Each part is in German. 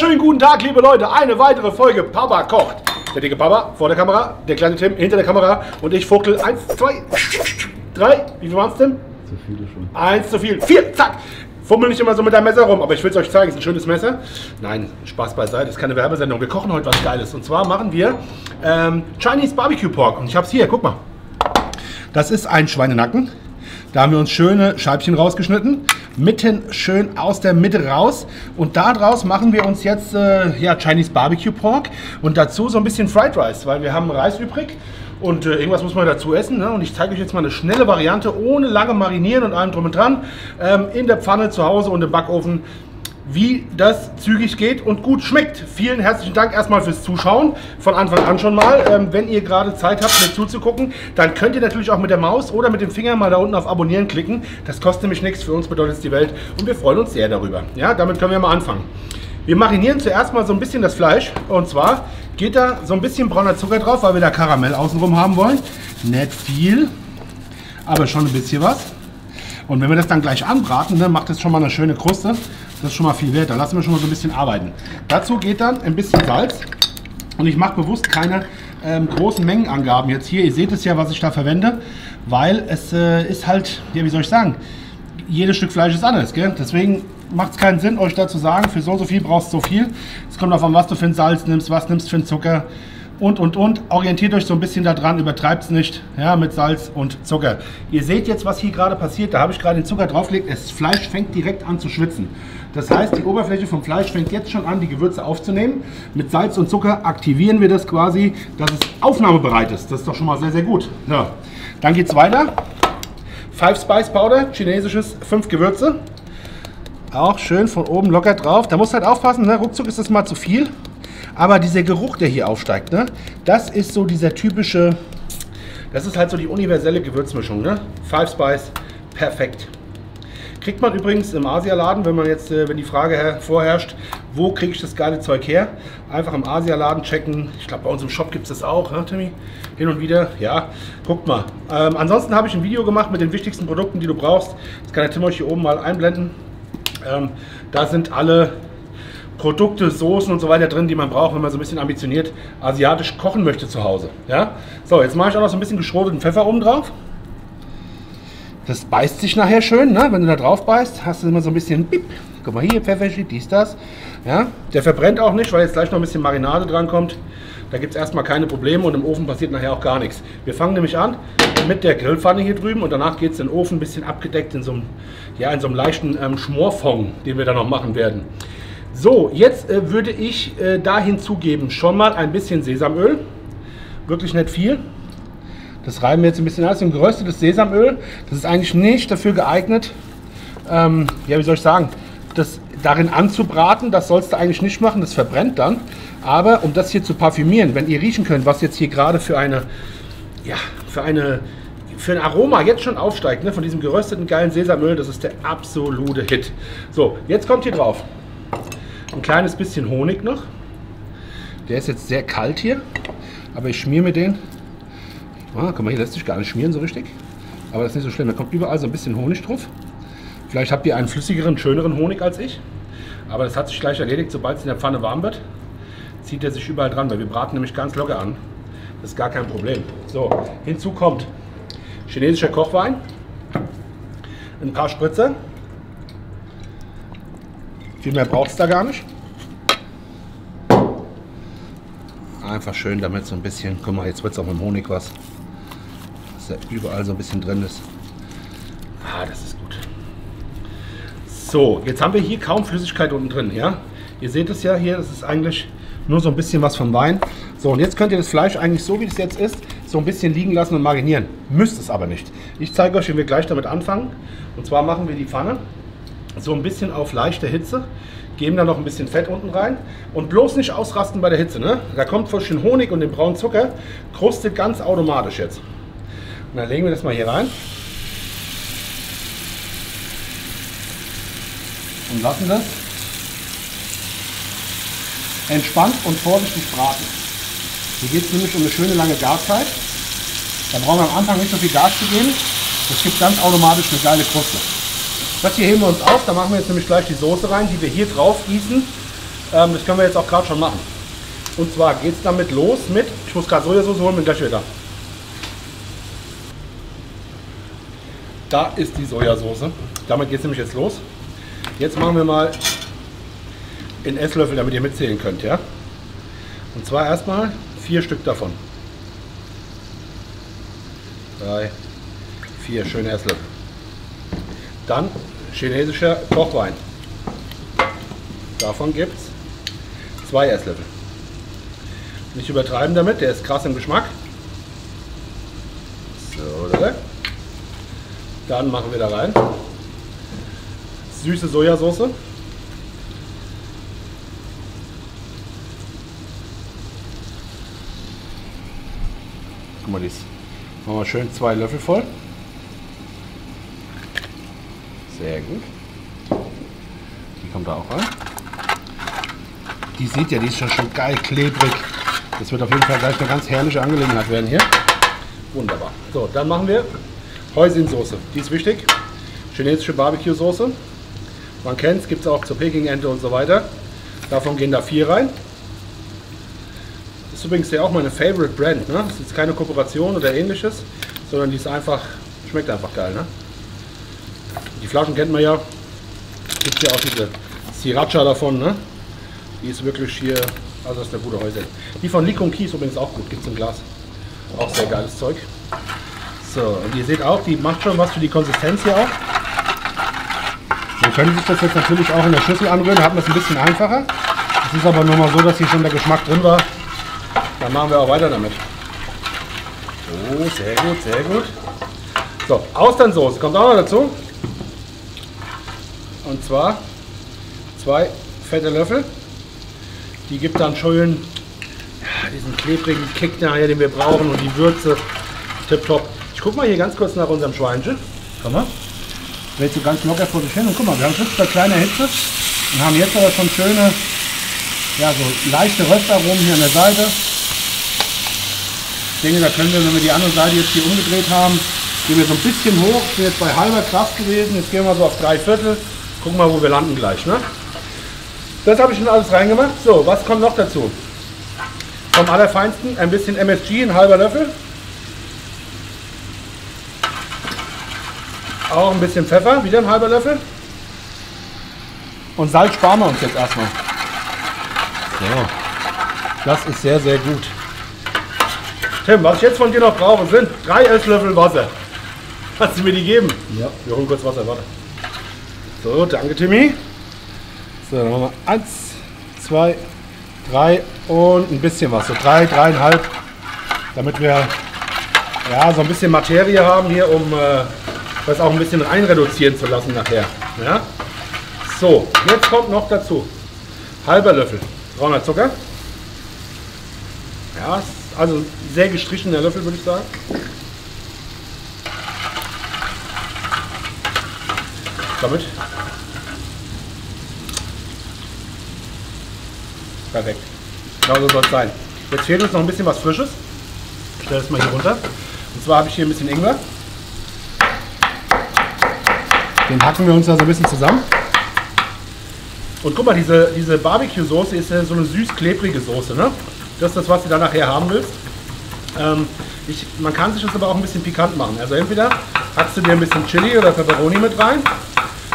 Wunderschönen guten Tag, liebe Leute. Eine weitere Folge Papa kocht. Der dicke Papa vor der Kamera, der kleine Tim hinter der Kamera und ich Fuchtel. Eins, zwei, drei. Wie viel waren es denn? Zu viele schon. Eins zu viel. Vier, zack. Fummel nicht immer so mit deinem Messer rum, aber ich will es euch zeigen. Es ist ein schönes Messer. Nein, Spaß beiseite. Das ist keine Werbesendung. Wir kochen heute was Geiles. Und zwar machen wir ähm, Chinese Barbecue Pork. Und ich habe es hier. Guck mal. Das ist ein Schweinenacken. Da haben wir uns schöne Scheibchen rausgeschnitten. Mitten schön aus der Mitte raus. Und daraus machen wir uns jetzt äh, ja, Chinese Barbecue Pork. Und dazu so ein bisschen Fried Rice, weil wir haben Reis übrig. Und äh, irgendwas muss man dazu essen. Ne? Und ich zeige euch jetzt mal eine schnelle Variante, ohne lange marinieren und allem drum und dran. Ähm, in der Pfanne zu Hause und im Backofen wie das zügig geht und gut schmeckt. Vielen herzlichen Dank erstmal fürs Zuschauen, von Anfang an schon mal. Ähm, wenn ihr gerade Zeit habt, mir zuzugucken, dann könnt ihr natürlich auch mit der Maus oder mit dem Finger mal da unten auf Abonnieren klicken. Das kostet nämlich nichts, für uns bedeutet es die Welt und wir freuen uns sehr darüber. Ja, damit können wir mal anfangen. Wir marinieren zuerst mal so ein bisschen das Fleisch und zwar geht da so ein bisschen brauner Zucker drauf, weil wir da Karamell außenrum haben wollen. Nicht viel, aber schon ein bisschen was. Und wenn wir das dann gleich anbraten, dann macht das schon mal eine schöne Kruste. Das ist schon mal viel wert. Da lassen wir schon mal so ein bisschen arbeiten. Dazu geht dann ein bisschen Salz. Und ich mache bewusst keine ähm, großen Mengenangaben jetzt hier. Ihr seht es ja, was ich da verwende, weil es äh, ist halt, ja, wie soll ich sagen, jedes Stück Fleisch ist anders. Gell? Deswegen macht es keinen Sinn, euch da zu sagen, für so und so viel brauchst du so viel. Es kommt an, was du für ein Salz nimmst, was nimmst für einen Zucker und, und, und. Orientiert euch so ein bisschen daran, übertreibt es nicht ja, mit Salz und Zucker. Ihr seht jetzt, was hier gerade passiert. Da habe ich gerade den Zucker draufgelegt. Das Fleisch fängt direkt an zu schwitzen. Das heißt, die Oberfläche vom Fleisch fängt jetzt schon an, die Gewürze aufzunehmen. Mit Salz und Zucker aktivieren wir das quasi, dass es aufnahmebereit ist. Das ist doch schon mal sehr, sehr gut. Ja. Dann geht es weiter. Five Spice Powder, chinesisches, fünf Gewürze. Auch schön von oben locker drauf. Da musst du halt aufpassen, ne? ruckzuck ist das mal zu viel. Aber dieser Geruch, der hier aufsteigt, ne? das ist so dieser typische, das ist halt so die universelle Gewürzmischung. Ne? Five Spice, perfekt. Kriegt man übrigens im Asialaden, wenn man jetzt, äh, wenn die Frage vorherrscht, wo kriege ich das geile Zeug her? Einfach im Asialaden checken. Ich glaube, bei uns im Shop gibt es das auch, ne, Timmy? Hin und wieder. Ja, guckt mal. Ähm, ansonsten habe ich ein Video gemacht mit den wichtigsten Produkten, die du brauchst. Das kann der Tim euch hier oben mal einblenden. Ähm, da sind alle Produkte, Soßen und so weiter drin, die man braucht, wenn man so ein bisschen ambitioniert asiatisch kochen möchte zu Hause. Ja? So, jetzt mache ich auch noch so ein bisschen geschroteten Pfeffer oben drauf. Das beißt sich nachher schön, ne? wenn du da drauf beißt, hast du immer so ein bisschen Bip. Guck mal hier, Pfefferchen, dies, das. Ja? Der verbrennt auch nicht, weil jetzt gleich noch ein bisschen Marinade dran kommt. Da gibt es erstmal keine Probleme und im Ofen passiert nachher auch gar nichts. Wir fangen nämlich an mit der Grillpfanne hier drüben und danach geht es in den Ofen ein bisschen abgedeckt in so einem, ja, in so einem leichten ähm, Schmorfond, den wir da noch machen werden. So, jetzt äh, würde ich äh, da hinzugeben schon mal ein bisschen Sesamöl. Wirklich nicht viel. Das reiben wir jetzt ein bisschen aus. Ein geröstetes Sesamöl, das ist eigentlich nicht dafür geeignet, ähm, ja, wie soll ich sagen, das darin anzubraten. Das sollst du eigentlich nicht machen, das verbrennt dann. Aber um das hier zu parfümieren, wenn ihr riechen könnt, was jetzt hier gerade für eine, ja, für eine, für ein Aroma jetzt schon aufsteigt, ne, von diesem gerösteten geilen Sesamöl, das ist der absolute Hit. So, jetzt kommt hier drauf ein kleines bisschen Honig noch. Der ist jetzt sehr kalt hier, aber ich schmier mir den. Ah, guck mal, hier lässt sich gar nicht schmieren so richtig. Aber das ist nicht so schlimm. Da kommt überall so ein bisschen Honig drauf. Vielleicht habt ihr einen flüssigeren, schöneren Honig als ich. Aber das hat sich gleich erledigt, sobald es in der Pfanne warm wird. Zieht er sich überall dran, weil wir braten nämlich ganz locker an. Das ist gar kein Problem. So, hinzu kommt chinesischer Kochwein, ein paar Spritzer, viel mehr braucht es da gar nicht. Einfach schön damit so ein bisschen, guck mal, jetzt wird es auch mit dem Honig was. Da überall so ein bisschen drin ist. Ah, das ist gut. So, jetzt haben wir hier kaum Flüssigkeit unten drin, ja? Ihr seht es ja hier, das ist eigentlich nur so ein bisschen was vom Wein. So, und jetzt könnt ihr das Fleisch eigentlich so, wie es jetzt ist, so ein bisschen liegen lassen und marinieren. Müsst es aber nicht. Ich zeige euch, wie wir gleich damit anfangen. Und zwar machen wir die Pfanne so ein bisschen auf leichte Hitze, geben da noch ein bisschen Fett unten rein und bloß nicht ausrasten bei der Hitze. Ne? Da kommt frisch den Honig und den braunen Zucker, krustet ganz automatisch jetzt. Und dann legen wir das mal hier rein und lassen das entspannt und vorsichtig braten. Hier geht es nämlich um eine schöne lange Garzeit. Da brauchen wir am Anfang nicht so viel Gas zu geben. Das gibt ganz automatisch eine geile Kruste. Das hier heben wir uns auf, da machen wir jetzt nämlich gleich die Soße rein, die wir hier drauf gießen. Ähm, das können wir jetzt auch gerade schon machen. Und zwar geht es damit los mit, ich muss gerade Sojasauce holen, bin gleich wieder. Da ist die Sojasauce. Damit geht es nämlich jetzt los. Jetzt machen wir mal in Esslöffel, damit ihr mitzählen könnt, ja? Und zwar erstmal vier Stück davon. Drei, vier schöne Esslöffel. Dann chinesischer Kochwein. Davon gibt es zwei Esslöffel. Nicht übertreiben damit, der ist krass im Geschmack. So, oder? Dann machen wir da rein süße Sojasauce. Guck mal, dies machen wir schön zwei Löffel voll. Sehr gut. Die kommt da auch rein. Die sieht ja, die ist schon, schon geil klebrig. Das wird auf jeden Fall gleich eine ganz herrliche Angelegenheit werden hier. Wunderbar. So, dann machen wir Heusinsoße. Die ist wichtig. Chinesische Barbecue-Soße. Man kennt es, gibt es auch zur Peking-Ente und so weiter. Davon gehen da vier rein. Das ist übrigens ja auch meine Favorite Brand. Ne? Das ist keine Kooperation oder ähnliches, sondern die ist einfach, schmeckt einfach geil. Ne? Die Flaschen kennt man ja. Gibt ja auch diese Sriracha davon. Ne? Die ist wirklich hier, also das ist der gute Häuser. Die von Likon Key ist übrigens auch gut, gibt es im Glas. Auch sehr geiles Zeug. So, und ihr seht auch, die macht schon was für die Konsistenz hier auch. Man könnte sich das jetzt natürlich auch in der Schüssel anrühren, da hat man es ein bisschen einfacher. Es ist aber nur mal so, dass hier schon der Geschmack drin war. Dann machen wir auch weiter damit. Oh, sehr gut, sehr gut. So, Austernsoße kommt auch noch dazu. Und zwar zwei fette Löffel. Die gibt dann schön ja, diesen klebrigen Kick nachher, den wir brauchen und die Würze. Tipptopp. Ich guck mal hier ganz kurz nach unserem Schweinchen. Komm mal. Lädt so ganz locker vor sich hin. Und guck mal, wir haben es bei kleiner Hitze und haben jetzt aber schon schöne, ja, so leichte Röstaromen hier an der Seite. Ich denke, da können wir, wenn wir die andere Seite jetzt hier umgedreht haben, gehen wir so ein bisschen hoch. Ich bin jetzt bei halber Kraft gewesen. Jetzt gehen wir so auf drei Viertel. Gucken mal, wo wir landen gleich. Ne? Das habe ich schon alles reingemacht. So, was kommt noch dazu? Vom Allerfeinsten ein bisschen MSG, ein halber Löffel. Auch ein bisschen Pfeffer, wieder ein halber Löffel. Und Salz sparen wir uns jetzt erstmal. So. Das ist sehr, sehr gut. Tim, was ich jetzt von dir noch brauche, sind drei Esslöffel Wasser. Kannst du mir die geben? Ja. Wir holen kurz Wasser, warte. So, danke Timmy. So, dann machen wir eins, zwei, drei und ein bisschen was. So drei, dreieinhalb. Damit wir ja, so ein bisschen Materie haben hier, um äh, das auch ein bisschen rein reduzieren zu lassen nachher. Ja? So, jetzt kommt noch dazu halber Löffel brauner Zucker. Ja, also sehr gestrichener Löffel würde ich sagen. Damit. Perfekt. Genau so soll es sein. Jetzt fehlt uns noch ein bisschen was Frisches. Ich stelle es mal hier runter. Und zwar habe ich hier ein bisschen Ingwer. Den hacken wir uns da so ein bisschen zusammen. Und guck mal, diese, diese Barbecue-Soße ist ja so eine süß-klebrige Soße. Ne? Das ist das, was du dann nachher haben willst. Ähm, ich, man kann sich das aber auch ein bisschen pikant machen. Also entweder hackst du dir ein bisschen Chili oder Pepperoni mit rein.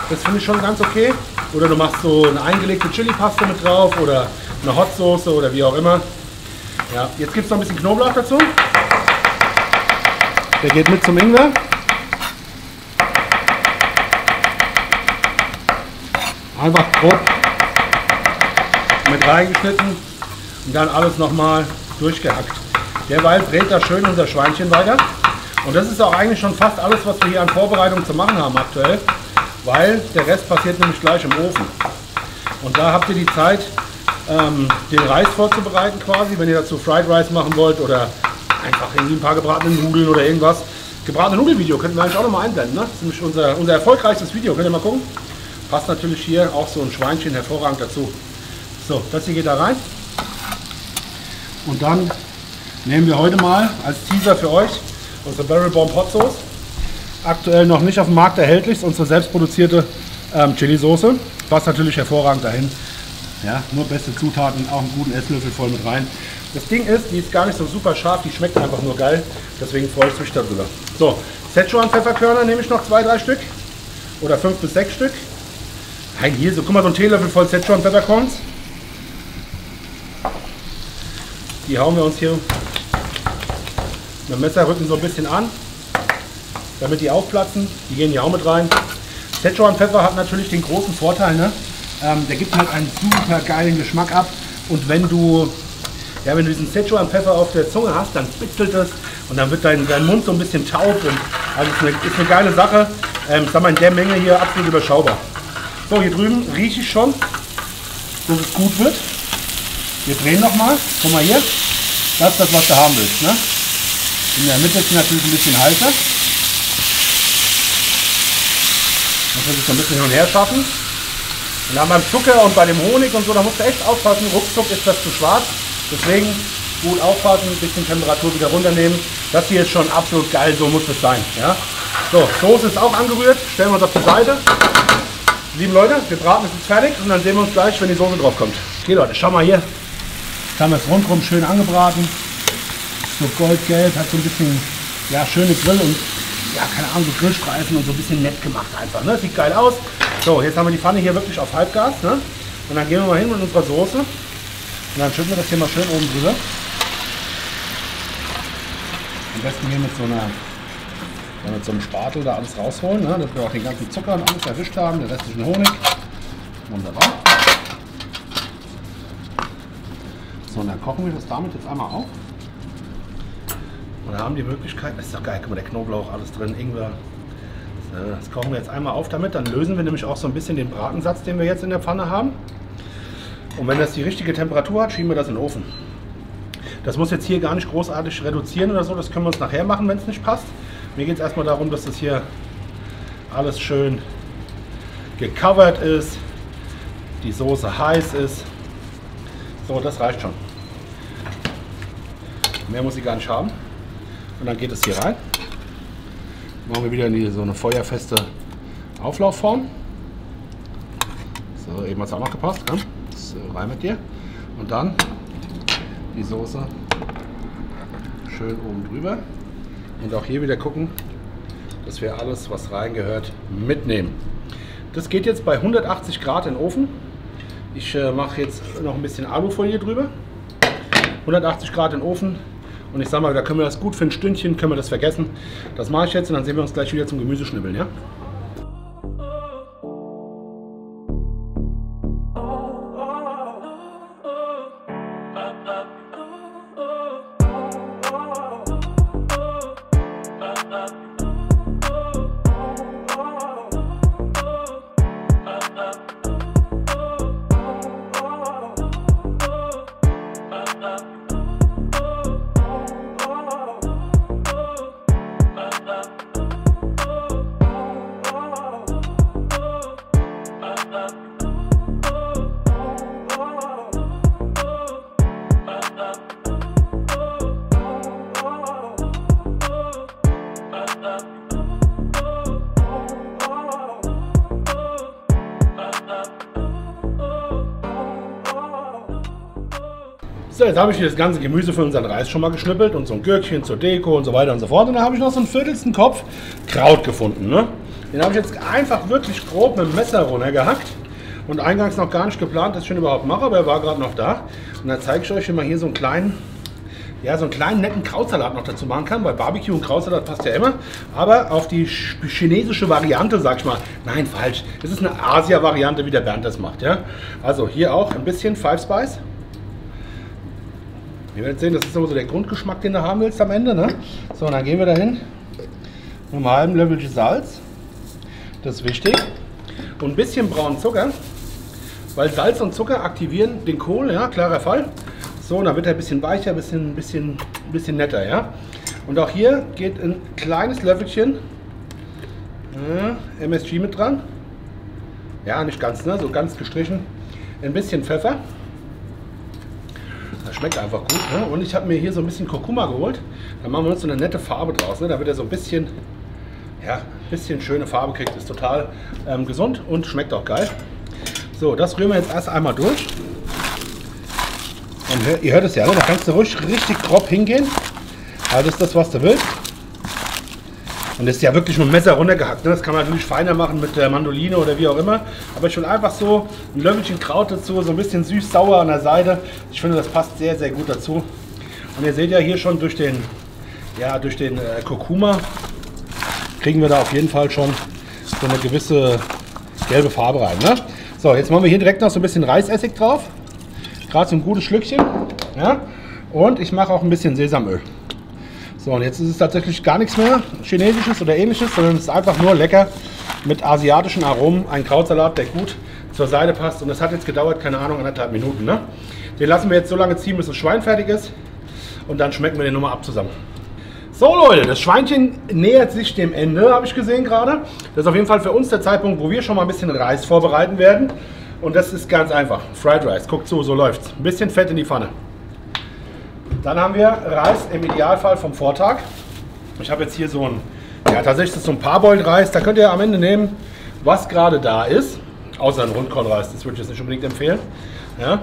Das finde ich schon ganz okay. Oder du machst so eine eingelegte Chili-Paste mit drauf oder eine Hot Soße oder wie auch immer. Ja, jetzt gibt es noch ein bisschen Knoblauch dazu. Der geht mit zum Ingwer. Einfach grob mit reingeschnitten und dann alles nochmal durchgehackt. Derweil brät das schön unser Schweinchen weiter. Und das ist auch eigentlich schon fast alles, was wir hier an Vorbereitung zu machen haben aktuell, weil der Rest passiert nämlich gleich im Ofen. Und da habt ihr die Zeit, ähm, den Reis vorzubereiten quasi, wenn ihr dazu Fried Rice machen wollt oder einfach irgendwie ein paar gebratene Nudeln oder irgendwas. Gebratene Nudelvideo könnten wir eigentlich auch nochmal einblenden. Ne? Das ist nämlich unser, unser erfolgreichstes Video. Könnt ihr mal gucken. Passt natürlich hier auch so ein Schweinchen hervorragend dazu. So, das hier geht da rein. Und dann nehmen wir heute mal als Teaser für euch unsere Barrel Bomb Hot Sauce. Aktuell noch nicht auf dem Markt erhältlich, ist unsere selbstproduzierte ähm, Chili Soße. Passt natürlich hervorragend dahin. Ja, nur beste Zutaten, auch einen guten Esslöffel voll mit rein. Das Ding ist, die ist gar nicht so super scharf, die schmeckt einfach nur geil. Deswegen freue ich mich darüber. So, Szechuan Pfefferkörner nehme ich noch zwei, drei Stück. Oder fünf bis sechs Stück. Nein, hier, so guck mal, so ein Teelöffel voll Szechuan Pfefferkorns. Die hauen wir uns hier mit dem Messerrücken so ein bisschen an, damit die aufplatzen. Die gehen hier auch mit rein. Szechuan Pfeffer hat natürlich den großen Vorteil, ne? Ähm, der gibt halt einen super geilen Geschmack ab. Und wenn du, ja, wenn du diesen Szechuan Pfeffer auf der Zunge hast, dann bitzelt es und dann wird dein, dein Mund so ein bisschen taub. Und, also ist eine, ist eine geile Sache. Ähm, sag mal, in der Menge hier absolut überschaubar. So, hier drüben rieche ich schon, dass es gut wird. Wir drehen nochmal. Guck mal hier. Das ist das, was du haben willst. Ne? In der Mitte ist natürlich ein bisschen heißer. Das muss ich so ein bisschen hin und her schaffen. Und dann beim Zucker und bei dem Honig und so, da musst du echt aufpassen. Ruckzuck ist das zu schwarz. Deswegen gut aufpassen, ein bisschen Temperatur wieder runternehmen. Das hier ist schon absolut geil, so muss es sein. Ja? So, Soße ist auch angerührt. Stellen wir uns auf die Seite. Liebe Leute, wir braten es jetzt fertig und dann sehen wir uns gleich, wenn die Soße drauf kommt. Okay Leute, schau mal hier. Jetzt haben wir es rundherum schön angebraten. So goldgelb, hat so ein bisschen ja, schöne Grill und ja, keine Ahnung, so Grillstreifen und so ein bisschen nett gemacht einfach. Ne? Sieht geil aus. So, jetzt haben wir die Pfanne hier wirklich auf Halbgas. Ne? Und dann gehen wir mal hin mit unserer Soße. Und dann schütten wir das hier mal schön oben drüber. Am besten hier mit so einer mit so einem Spatel da alles rausholen, ne? dass wir auch den ganzen Zucker und alles erwischt haben, den restlichen Honig. Wunderbar. So, und dann kochen wir das damit jetzt einmal auf. Und haben die Möglichkeit, das ist doch geil, guck mal, der Knoblauch, alles drin, Ingwer. Das kochen wir jetzt einmal auf damit, dann lösen wir nämlich auch so ein bisschen den Bratensatz, den wir jetzt in der Pfanne haben. Und wenn das die richtige Temperatur hat, schieben wir das in den Ofen. Das muss jetzt hier gar nicht großartig reduzieren oder so, das können wir uns nachher machen, wenn es nicht passt. Mir geht es erstmal darum, dass das hier alles schön gecovert ist, die Soße heiß ist. So, das reicht schon. Mehr muss ich gar nicht haben. Und dann geht es hier rein. Machen wir wieder in die, so eine feuerfeste Auflaufform. So, eben hat es auch noch gepasst. Komm, das rein mit dir. Und dann die Soße schön oben drüber. Und auch hier wieder gucken, dass wir alles, was reingehört, mitnehmen. Das geht jetzt bei 180 Grad in den Ofen. Ich äh, mache jetzt noch ein bisschen Alufolie drüber. 180 Grad in den Ofen. Und ich sage mal, da können wir das gut für ein Stündchen, können wir das vergessen. Das mache ich jetzt und dann sehen wir uns gleich wieder zum Gemüseschnibbeln. Ja? So, jetzt habe ich hier das ganze Gemüse für unseren Reis schon mal geschnippelt und so ein Gürkchen zur Deko und so weiter und so fort. Und dann habe ich noch so einen viertelsten Kopf Kraut gefunden. Ne? Den habe ich jetzt einfach wirklich grob mit dem Messer runtergehackt und eingangs noch gar nicht geplant, dass ich den überhaupt mache, aber er war gerade noch da. Und dann zeige ich euch mal hier so einen kleinen, ja, so einen kleinen netten Krautsalat noch dazu machen kann, weil Barbecue und Krautsalat passt ja immer. Aber auf die chinesische Variante, sag ich mal, nein, falsch. Das ist eine Asia-Variante, wie der Bernd das macht. Ja? Also hier auch ein bisschen Five Spice. Ihr werdet sehen, das ist so der Grundgeschmack, den du haben willst am Ende. Ne? So, und dann gehen wir dahin. Mit einem halben Löffelchen Salz. Das ist wichtig. Und ein bisschen braunen Zucker. Weil Salz und Zucker aktivieren den Kohl, ja, klarer Fall. So, dann wird er ein bisschen weicher, ein bisschen, bisschen, bisschen netter, ja. Und auch hier geht ein kleines Löffelchen ja, MSG mit dran. Ja, nicht ganz, ne? so ganz gestrichen. Ein bisschen Pfeffer. Schmeckt einfach gut. Ne? Und ich habe mir hier so ein bisschen Kurkuma geholt. Da machen wir uns so eine nette Farbe draus. Ne? Damit er so ein bisschen, ja, bisschen schöne Farbe kriegt. Ist total ähm, gesund und schmeckt auch geil. So, das rühren wir jetzt erst einmal durch. Und ihr hört es ja, ne? da kannst du ruhig richtig grob hingehen. Also das ist das, was du willst. Und das ist ja wirklich mit dem Messer runtergehackt. Ne? Das kann man natürlich feiner machen mit der Mandoline oder wie auch immer. Aber ich will einfach so ein Löffelchen Kraut dazu, so ein bisschen süß-sauer an der Seite. Ich finde, das passt sehr, sehr gut dazu. Und ihr seht ja hier schon durch den, ja, durch den äh, Kurkuma kriegen wir da auf jeden Fall schon so eine gewisse gelbe Farbe rein. Ne? So, jetzt machen wir hier direkt noch so ein bisschen Reisessig drauf. Gerade so ein gutes Schlückchen. Ja? Und ich mache auch ein bisschen Sesamöl. So, und jetzt ist es tatsächlich gar nichts mehr Chinesisches oder ähnliches, sondern es ist einfach nur lecker mit asiatischen Aromen. Ein Krautsalat, der gut zur Seite passt. Und das hat jetzt gedauert, keine Ahnung, anderthalb Minuten. Ne? Den lassen wir jetzt so lange ziehen, bis das Schwein fertig ist. Und dann schmecken wir den nochmal ab zusammen. So Leute, das Schweinchen nähert sich dem Ende, habe ich gesehen gerade. Das ist auf jeden Fall für uns der Zeitpunkt, wo wir schon mal ein bisschen Reis vorbereiten werden. Und das ist ganz einfach. Fried Rice, guckt zu, so läuft's. Ein bisschen Fett in die Pfanne. Dann haben wir Reis im Idealfall vom Vortag. Ich habe jetzt hier so ein, ja tatsächlich so ein Parboiled-Reis. Da könnt ihr am Ende nehmen, was gerade da ist. Außer ein Rundkornreis, das würde ich jetzt nicht unbedingt empfehlen. Ja.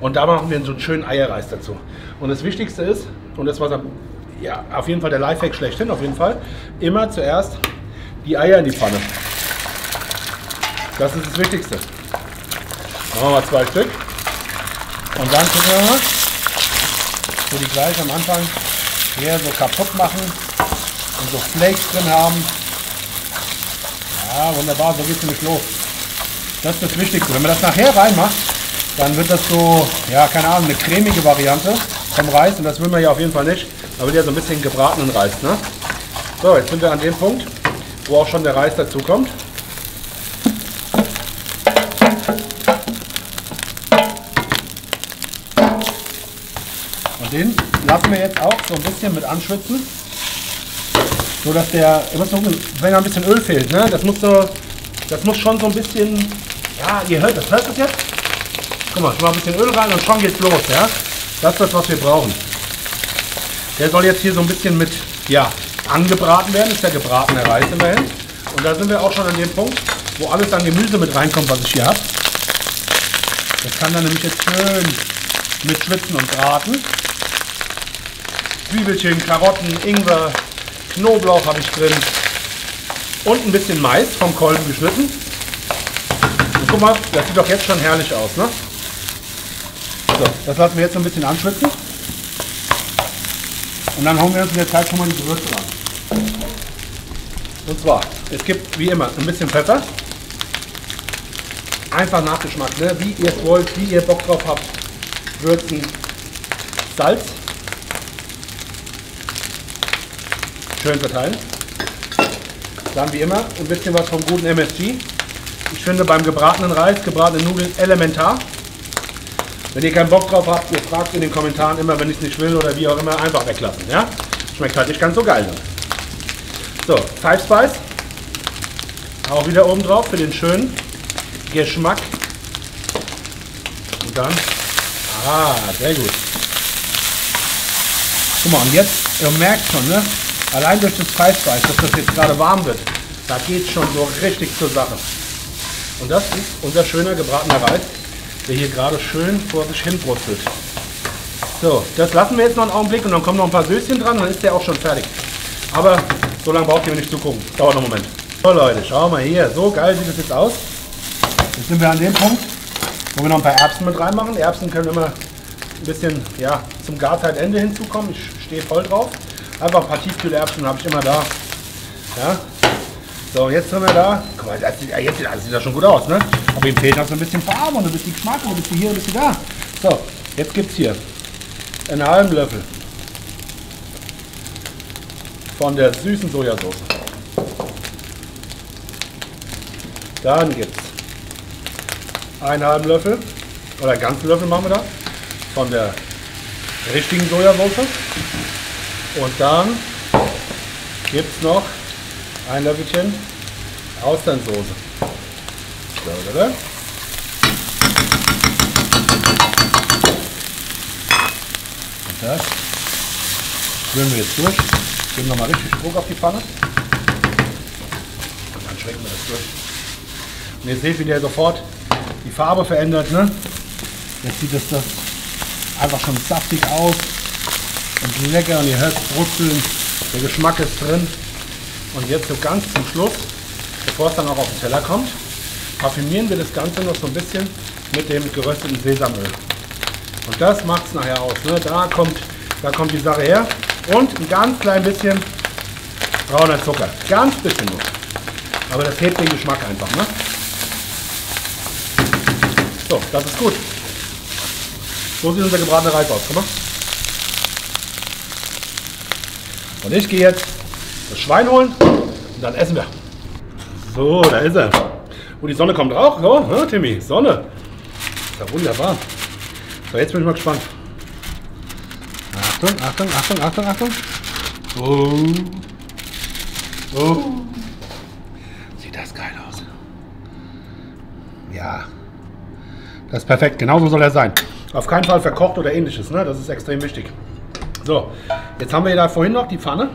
Und da machen wir so einen schönen Eierreis dazu. Und das Wichtigste ist, und das war ja, auf jeden Fall der Lifehack schlechthin, auf jeden Fall, immer zuerst die Eier in die Pfanne. Das ist das Wichtigste. Machen wir mal zwei Stück. Und dann gucken wir mal wo die gleich am Anfang hier so kaputt machen und so Flakes drin haben. Ja, wunderbar, so geht es nämlich los. Das ist das Wichtigste. Wenn man das nachher reinmacht, dann wird das so, ja, keine Ahnung, eine cremige Variante vom Reis. Und das will man ja auf jeden Fall nicht. Da wird ja so ein bisschen gebratenen Reis. Ne? So, jetzt sind wir an dem Punkt, wo auch schon der Reis dazu kommt. Den lassen wir jetzt auch so ein bisschen mit anschwitzen. So dass der, wenn da ein bisschen Öl fehlt, ne? das, muss so, das muss schon so ein bisschen, ja, ihr hört das, hört das jetzt? Guck mal, schon mal ein bisschen Öl rein und schon geht's los, ja? Das ist das, was wir brauchen. Der soll jetzt hier so ein bisschen mit, ja, angebraten werden, ist ja gebratener Reis immerhin. Und da sind wir auch schon an dem Punkt, wo alles an Gemüse mit reinkommt, was ich hier habe. Das kann dann nämlich jetzt schön mit schwitzen und braten. Zwiebelchen, Karotten, Ingwer, Knoblauch habe ich drin und ein bisschen Mais vom Kolben geschnitten. Und guck mal, das sieht doch jetzt schon herrlich aus, ne? So, das lassen wir jetzt ein bisschen anschwitzen. Und dann hauen wir uns in der Zeit schon mal die Gewürze ran. Und zwar, es gibt wie immer ein bisschen Pfeffer. Einfach Nachgeschmack, ne? wie ihr es wollt, wie ihr Bock drauf habt. Würzen, Salz. Schön verteilen. Dann wie immer ein bisschen was vom guten MSG. Ich finde beim gebratenen Reis, gebratene Nudeln elementar. Wenn ihr keinen Bock drauf habt, ihr fragt in den Kommentaren immer, wenn ich es nicht will oder wie auch immer, einfach weglassen. Ja? Schmeckt halt nicht ganz so geil. So, Five Spice. Auch wieder oben drauf für den schönen Geschmack. Und dann, ah, sehr gut. Guck mal, und jetzt, ihr merkt schon, ne? Allein durch das Preispreis, dass das jetzt gerade warm wird, da geht schon so richtig zur Sache. Und das ist unser schöner gebratener Reis, der hier gerade schön vor sich hin brutzelt. So, das lassen wir jetzt noch einen Augenblick und dann kommen noch ein paar Söschen dran, dann ist der auch schon fertig. Aber so lange braucht ihr nicht zugucken. Dauert noch einen Moment. So Leute, schau mal hier. So geil sieht das jetzt aus. Jetzt sind wir an dem Punkt, wo wir noch ein paar Erbsen mit reinmachen. Erbsen können immer ein bisschen ja, zum Garzeitende hinzukommen. Ich stehe voll drauf. Einfach ein paar Tiefkühlerbsen habe ich immer da. Ja. So, jetzt sind wir da. Guck mal, das sieht, jetzt das sieht das schon gut aus, ne? Aber ihm fehlt noch so ein bisschen Farbe und ein bisschen Geschmack und ein bisschen hier und ein bisschen da. So, jetzt gibt es hier einen halben Löffel von der süßen Sojasauce. Dann gibt es einen halben Löffel oder einen ganzen Löffel machen wir da von der richtigen Sojasauce. Und dann gibt es noch ein Löffelchen Austernsoße. So, oder? Und das rühren wir jetzt durch. Geben nochmal richtig Druck auf die Pfanne. Und dann schwenken wir das durch. Und ihr seht, wie der sofort die Farbe verändert. Ne? Jetzt sieht das, das einfach schon saftig aus und lecker und ihr hört brutzeln. Der Geschmack ist drin. Und jetzt so ganz zum Schluss, bevor es dann auch auf den Teller kommt, parfümieren wir das Ganze noch so ein bisschen mit dem gerösteten Sesamöl. Und das macht es nachher aus. Ne? Da, kommt, da kommt die Sache her. Und ein ganz klein bisschen brauner Zucker. Ganz bisschen nur. Aber das hebt den Geschmack einfach. Ne? So, das ist gut. So sieht unser gebratener Reis aus. Guck mal. Und ich gehe jetzt das Schwein holen und dann essen wir. So, da ist er. Oh, die Sonne kommt auch. So, ne, Timmy, Sonne. Ist ja wunderbar. So, jetzt bin ich mal gespannt. Achtung, Achtung, Achtung, Achtung, Achtung. Oh. Oh. Sieht das geil aus. Ja. Das ist perfekt. Genauso soll er sein. Auf keinen Fall verkocht oder ähnliches. Ne? Das ist extrem wichtig. So, jetzt haben wir da vorhin noch die Pfanne,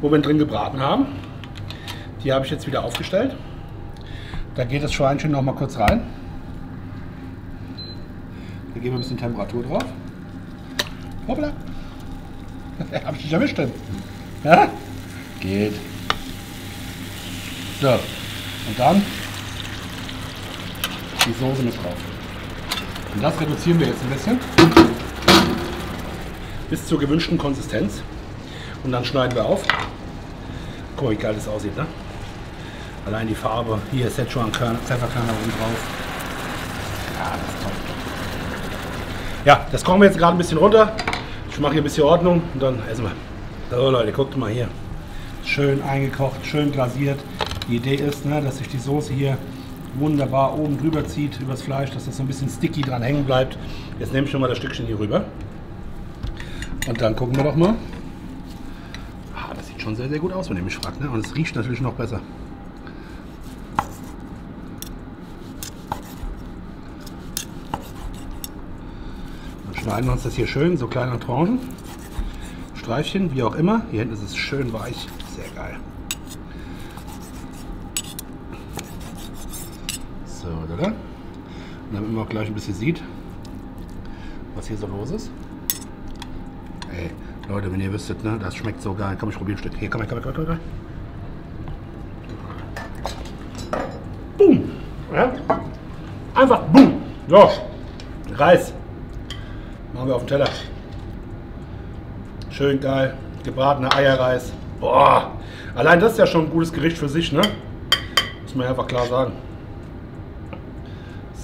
wo wir drin gebraten haben. Die habe ich jetzt wieder aufgestellt. Da geht das Schweinchen noch mal kurz rein. Da geben wir ein bisschen Temperatur drauf. Hoppla. habe ich dich erwischt denn? Ja? Geht. So. Und dann die Soße mit drauf. Und das reduzieren wir jetzt ein bisschen bis zur gewünschten Konsistenz. Und dann schneiden wir auf. Guck mal, wie geil das aussieht, ne? Allein die Farbe. Hier Szechuan-Körner, Pfefferkörner oben drauf. Ja, das ist toll. Ja, das kochen wir jetzt gerade ein bisschen runter. Ich mache hier ein bisschen Ordnung und dann essen wir. So Leute, guckt mal hier. Schön eingekocht, schön glasiert. Die Idee ist, ne, dass sich die Soße hier wunderbar oben drüber zieht übers Fleisch, dass das so ein bisschen sticky dran hängen bleibt. Jetzt nehme ich schon mal das Stückchen hier rüber. Und dann gucken wir doch mal. Ah, das sieht schon sehr, sehr gut aus, wenn ihr mich fragt. Ne? Und es riecht natürlich noch besser. Dann schneiden wir uns das hier schön, so kleine Tranchen. Streifchen, wie auch immer. Hier hinten ist es schön weich. Sehr geil. So, oder? Und damit man auch gleich ein bisschen sieht, was hier so los ist. Leute, wenn ihr wüsstet, ne, das schmeckt so geil. Komm, ich probiere ein Stück. Hier, komm, komm, komm, komm, komm. Boom. Ja? Einfach boom. So. Reis. Machen wir auf den Teller. Schön geil. Gebratener Eierreis. Boah. Allein das ist ja schon ein gutes Gericht für sich, ne? Muss man einfach klar sagen.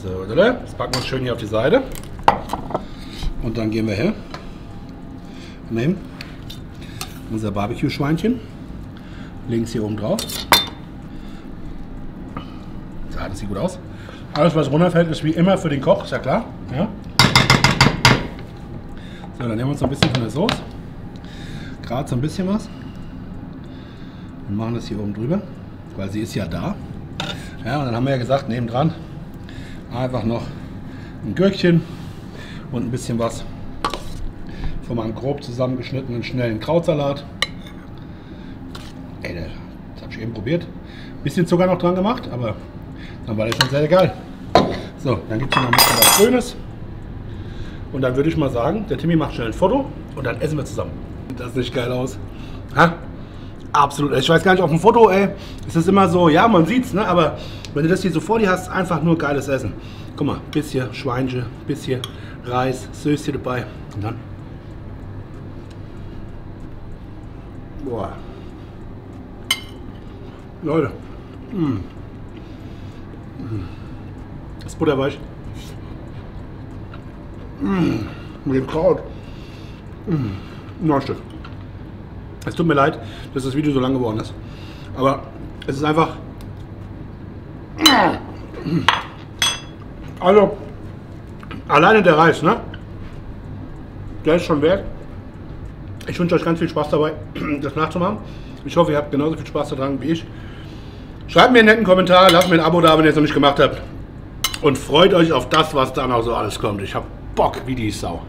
So? Das packen wir uns schön hier auf die Seite. Und dann gehen wir her nehmen unser Barbecue-Schweinchen, legen es hier oben drauf. Ja, das sieht gut aus. Alles, was runterfällt, ist wie immer für den Koch, ist ja klar. Ja. So, dann nehmen wir uns noch ein bisschen von der Soße. Gerade so ein bisschen was. Und machen das hier oben drüber, weil sie ist ja da. Ja, und dann haben wir ja gesagt, nebendran einfach noch ein Gürkchen und ein bisschen was von meinem grob zusammengeschnittenen schnellen Krautsalat. Ey, das habe ich eben probiert. Bisschen Zucker noch dran gemacht, aber dann war das schon sehr geil. So, dann gibt es noch ein bisschen was Grünes. Und dann würde ich mal sagen, der Timmy macht schnell ein Foto und dann essen wir zusammen. Sieht das nicht geil aus? Ha? Absolut. Ich weiß gar nicht, auf dem Foto, ey, ist es immer so, ja, man sieht's, ne? Aber wenn du das hier so vor dir hast, einfach nur geiles Essen. Guck mal, bisschen Schweinchen, bisschen Reis, Söschen dabei und dann Boah. Leute. Mm. Das ist butterweich. Mm. Mit dem Kraut. Mm. Noch ein Stück. Es tut mir leid, dass das Video so lang geworden ist. Aber es ist einfach. Also, alleine der Reis, ne? Der ist schon wert. Ich wünsche euch ganz viel Spaß dabei, das nachzumachen. Ich hoffe, ihr habt genauso viel Spaß daran wie ich. Schreibt mir einen netten Kommentar, lasst mir ein Abo da, wenn ihr es noch nicht gemacht habt. Und freut euch auf das, was da noch so alles kommt. Ich habe Bock wie die Sau.